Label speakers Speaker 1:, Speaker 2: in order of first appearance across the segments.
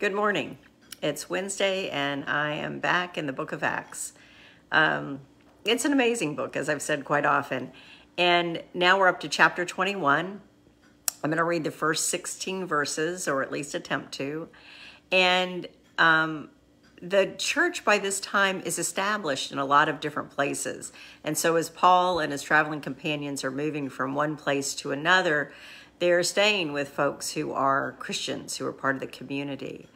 Speaker 1: Good morning. It's Wednesday, and I am back in the book of Acts. Um, it's an amazing book, as I've said quite often. And now we're up to chapter 21. I'm going to read the first 16 verses, or at least attempt to. And um, the church by this time is established in a lot of different places. And so, as Paul and his traveling companions are moving from one place to another, they're staying with folks who are Christians, who are part of the community.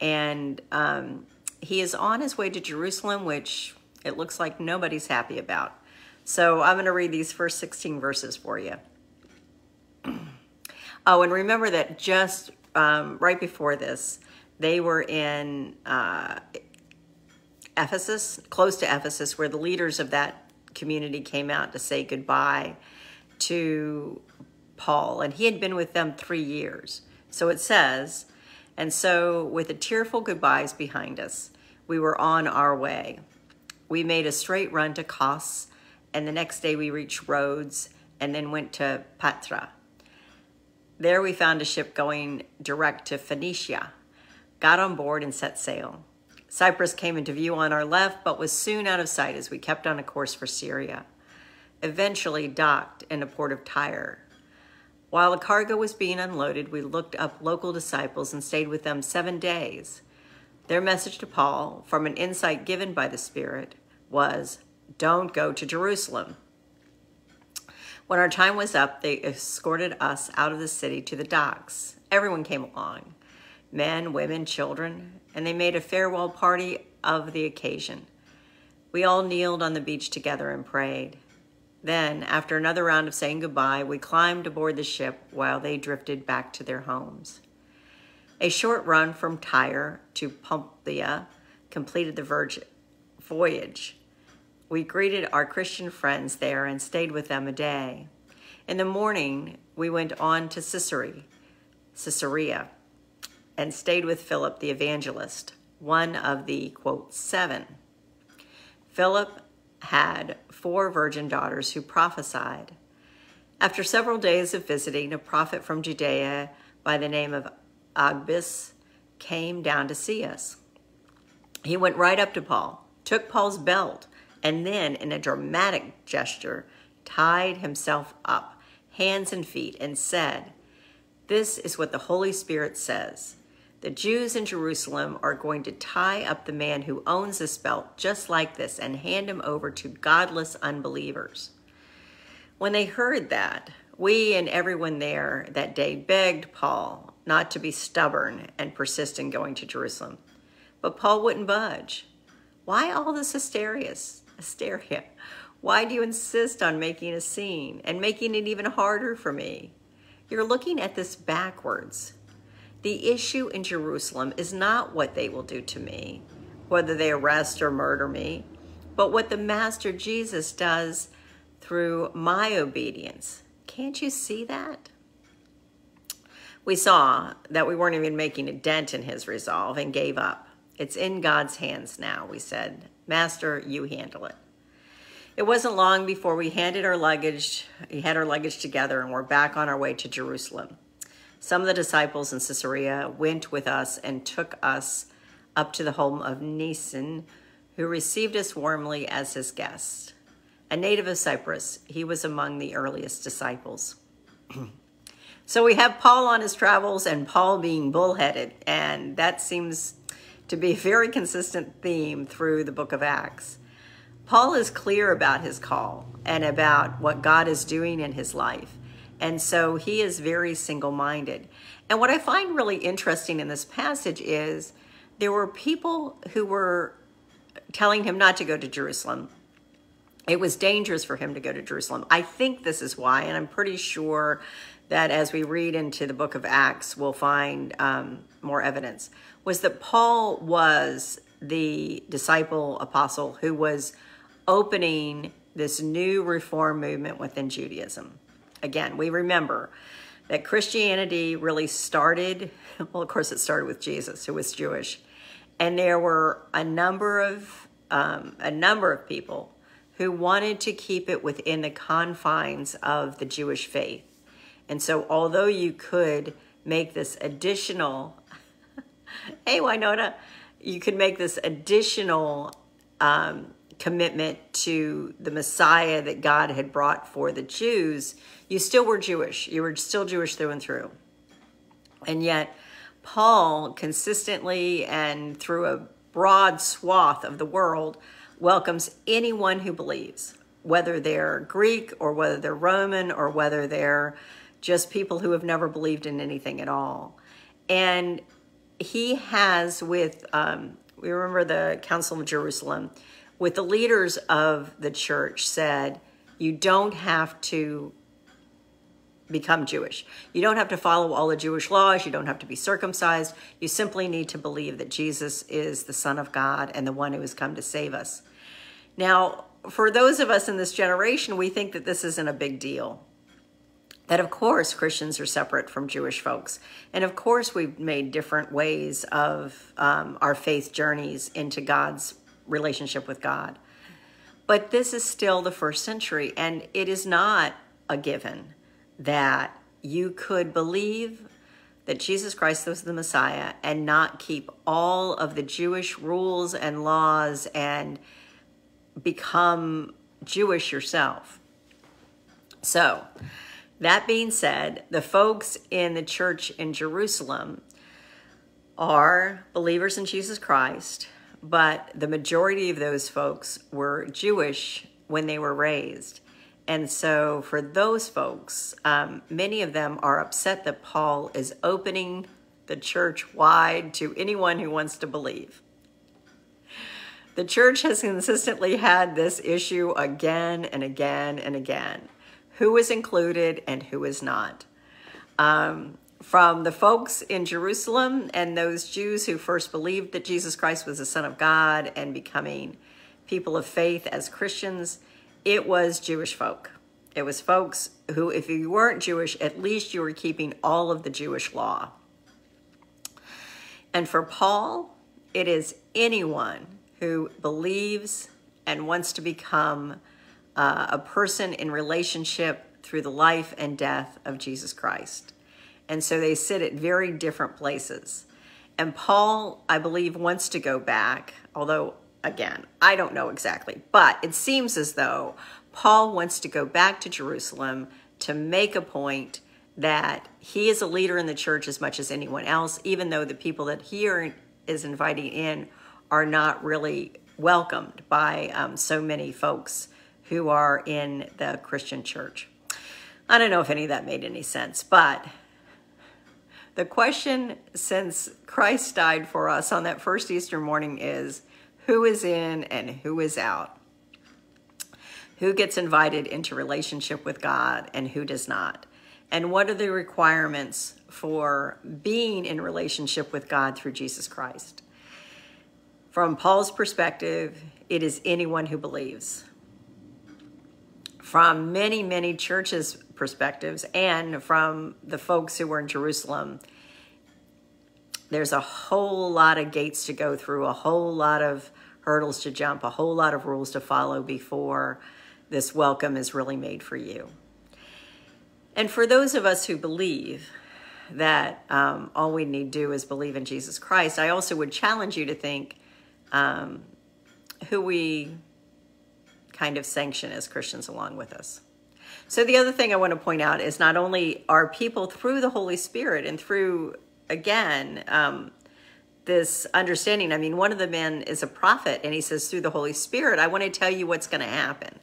Speaker 1: And um, he is on his way to Jerusalem, which it looks like nobody's happy about. So I'm going to read these first 16 verses for you. oh, and remember that just um, right before this, they were in uh, Ephesus, close to Ephesus, where the leaders of that community came out to say goodbye to Paul, and he had been with them three years. So it says, and so with the tearful goodbyes behind us, we were on our way. We made a straight run to Kos, and the next day we reached Rhodes and then went to Patara. There we found a ship going direct to Phoenicia, got on board and set sail. Cyprus came into view on our left, but was soon out of sight as we kept on a course for Syria. Eventually docked in the port of Tyre. While the cargo was being unloaded, we looked up local disciples and stayed with them seven days. Their message to Paul, from an insight given by the Spirit, was don't go to Jerusalem. When our time was up, they escorted us out of the city to the docks. Everyone came along men, women, children, and they made a farewell party of the occasion. We all kneeled on the beach together and prayed. Then, after another round of saying goodbye, we climbed aboard the ship while they drifted back to their homes. A short run from Tyre to Pompeii completed the voyage. We greeted our Christian friends there and stayed with them a day. In the morning, we went on to Caesarea, Caesarea and stayed with Philip the evangelist, one of the, quote, seven. Philip had four virgin daughters who prophesied. After several days of visiting, a prophet from Judea by the name of Agabus came down to see us. He went right up to Paul, took Paul's belt, and then, in a dramatic gesture, tied himself up, hands and feet, and said, This is what the Holy Spirit says. The Jews in Jerusalem are going to tie up the man who owns this belt just like this and hand him over to godless unbelievers. When they heard that, we and everyone there that day begged Paul not to be stubborn and persist in going to Jerusalem. But Paul wouldn't budge. Why all this hysteria? Hysteria. Why do you insist on making a scene and making it even harder for me? You're looking at this backwards. The issue in Jerusalem is not what they will do to me, whether they arrest or murder me, but what the Master Jesus does through my obedience. Can't you see that? We saw that we weren't even making a dent in his resolve and gave up. It's in God's hands now, we said. Master, you handle it. It wasn't long before we handed our luggage, we had our luggage together and we're back on our way to Jerusalem. Some of the disciples in Caesarea went with us and took us up to the home of Mnason, who received us warmly as his guest. A native of Cyprus, he was among the earliest disciples. so we have Paul on his travels and Paul being bullheaded, and that seems to be a very consistent theme through the book of Acts. Paul is clear about his call and about what God is doing in his life. And so he is very single minded. And what I find really interesting in this passage is there were people who were telling him not to go to Jerusalem. It was dangerous for him to go to Jerusalem. I think this is why, and I'm pretty sure that as we read into the book of Acts, we'll find um, more evidence, was that Paul was the disciple apostle who was opening this new reform movement within Judaism. Again, we remember that Christianity really started, well, of course, it started with Jesus, who was Jewish. And there were a number of um, a number of people who wanted to keep it within the confines of the Jewish faith. And so, although you could make this additional hey, Wynonna, you could make this additional um, commitment to the Messiah that God had brought for the Jews, you still were Jewish. You were still Jewish through and through. And yet, Paul consistently and through a broad swath of the world welcomes anyone who believes, whether they're Greek or whether they're Roman or whether they're just people who have never believed in anything at all. And he has with, um, we remember the Council of Jerusalem, with the leaders of the church said, you don't have to become Jewish. You don't have to follow all the Jewish laws. You don't have to be circumcised. You simply need to believe that Jesus is the Son of God and the one who has come to save us. Now, for those of us in this generation, we think that this isn't a big deal. That, of course, Christians are separate from Jewish folks. And of course, we've made different ways of um, our faith journeys into God's relationship with God. But this is still the first century, and it is not a given that you could believe that Jesus Christ was the Messiah and not keep all of the Jewish rules and laws and become Jewish yourself. So, that being said, the folks in the church in Jerusalem are believers in Jesus Christ but the majority of those folks were Jewish when they were raised. And so for those folks, um, many of them are upset that Paul is opening the church wide to anyone who wants to believe. The church has consistently had this issue again and again and again. Who is included and who is not? Um, from the folks in Jerusalem and those Jews who first believed that Jesus Christ was the Son of God and becoming people of faith as Christians, it was Jewish folk. It was folks who, if you weren't Jewish, at least you were keeping all of the Jewish law. And for Paul, it is anyone who believes and wants to become uh, a person in relationship through the life and death of Jesus Christ. And so they sit at very different places. And Paul, I believe, wants to go back, although, again, I don't know exactly, but it seems as though Paul wants to go back to Jerusalem to make a point that he is a leader in the church as much as anyone else, even though the people that he is inviting in are not really welcomed by um, so many folks who are in the Christian church. I don't know if any of that made any sense, but the question since Christ died for us on that first Easter morning is who is in and who is out? Who gets invited into relationship with God and who does not? And what are the requirements for being in relationship with God through Jesus Christ? From Paul's perspective, it is anyone who believes. From many, many churches' perspectives and from the folks who were in Jerusalem, there's a whole lot of gates to go through, a whole lot of hurdles to jump, a whole lot of rules to follow before this welcome is really made for you. And for those of us who believe that um, all we need do is believe in Jesus Christ, I also would challenge you to think um, who we kind of sanction as Christians along with us. So the other thing I want to point out is not only are people through the Holy Spirit and through, again, um, this understanding. I mean, one of the men is a prophet, and he says, through the Holy Spirit, I want to tell you what's going to happen.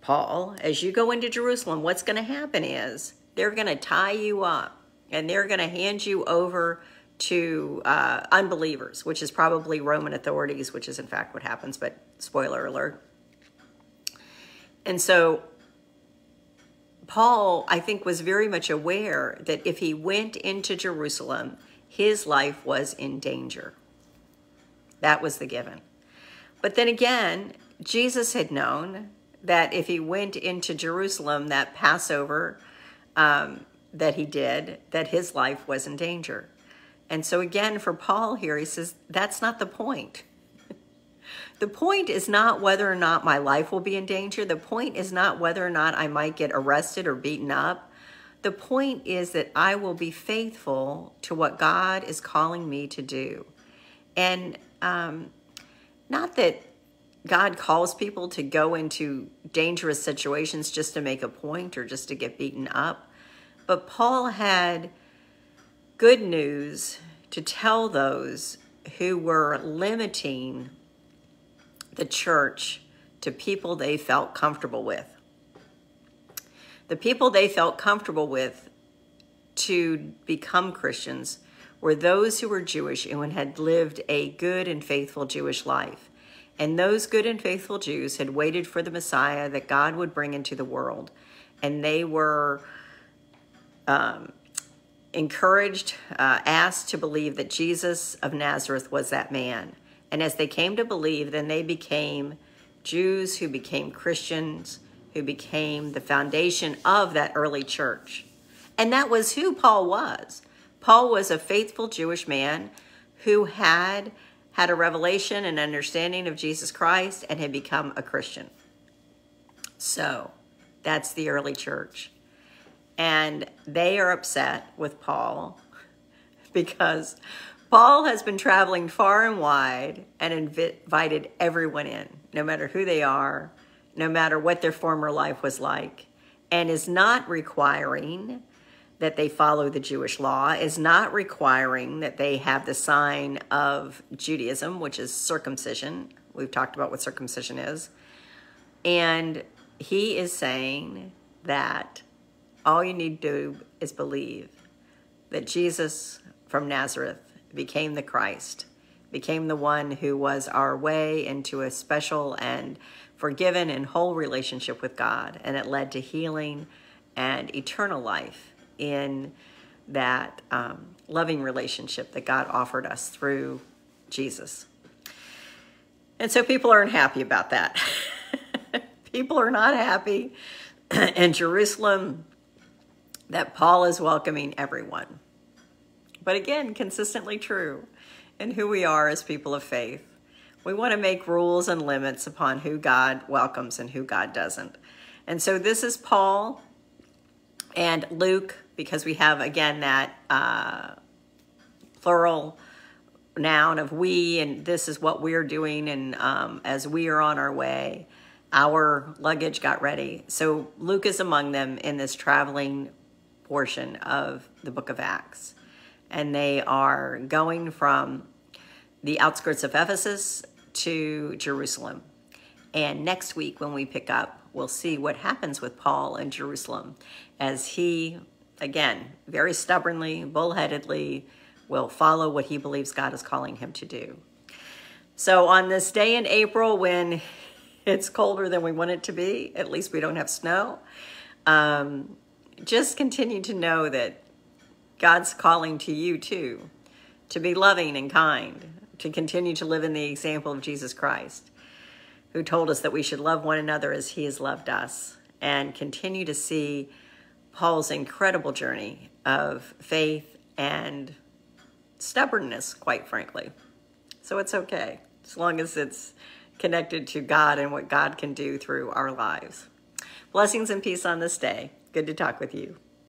Speaker 1: Paul, as you go into Jerusalem, what's going to happen is they're going to tie you up and they're going to hand you over to uh, unbelievers, which is probably Roman authorities, which is in fact what happens, but spoiler alert. And so Paul, I think, was very much aware that if he went into Jerusalem, his life was in danger. That was the given. But then again, Jesus had known that if he went into Jerusalem, that Passover um, that he did, that his life was in danger. And so again, for Paul here, he says, that's not the point. The point is not whether or not my life will be in danger. The point is not whether or not I might get arrested or beaten up. The point is that I will be faithful to what God is calling me to do. And um, not that God calls people to go into dangerous situations just to make a point or just to get beaten up. But Paul had good news to tell those who were limiting the church to people they felt comfortable with. The people they felt comfortable with to become Christians were those who were Jewish and had lived a good and faithful Jewish life. And those good and faithful Jews had waited for the Messiah that God would bring into the world. And they were um, encouraged, uh, asked to believe that Jesus of Nazareth was that man. And as they came to believe, then they became Jews who became Christians, who became the foundation of that early church. And that was who Paul was. Paul was a faithful Jewish man who had had a revelation and understanding of Jesus Christ and had become a Christian. So that's the early church. And they are upset with Paul because Paul has been traveling far and wide and invited everyone in, no matter who they are, no matter what their former life was like, and is not requiring that they follow the Jewish law, is not requiring that they have the sign of Judaism, which is circumcision. We've talked about what circumcision is. And he is saying that all you need to do is believe that Jesus from Nazareth became the Christ, became the one who was our way into a special and forgiven and whole relationship with God. And it led to healing and eternal life in that um, loving relationship that God offered us through Jesus. And so people aren't happy about that. people are not happy in Jerusalem that Paul is welcoming everyone. But again, consistently true in who we are as people of faith. We want to make rules and limits upon who God welcomes and who God doesn't. And so this is Paul and Luke, because we have, again, that uh, plural noun of we, and this is what we're doing, and um, as we are on our way, our luggage got ready. So Luke is among them in this traveling portion of the book of Acts. And they are going from the outskirts of Ephesus to Jerusalem. And next week, when we pick up, we'll see what happens with Paul in Jerusalem as he, again, very stubbornly, bullheadedly, will follow what he believes God is calling him to do. So, on this day in April when it's colder than we want it to be, at least we don't have snow, um, just continue to know that God's calling to you too, to be loving and kind, to continue to live in the example of Jesus Christ, who told us that we should love one another as he has loved us, and continue to see Paul's incredible journey of faith and stubbornness, quite frankly. So it's okay, as long as it's connected to God and what God can do through our lives. Blessings and peace on this day. Good to talk with you.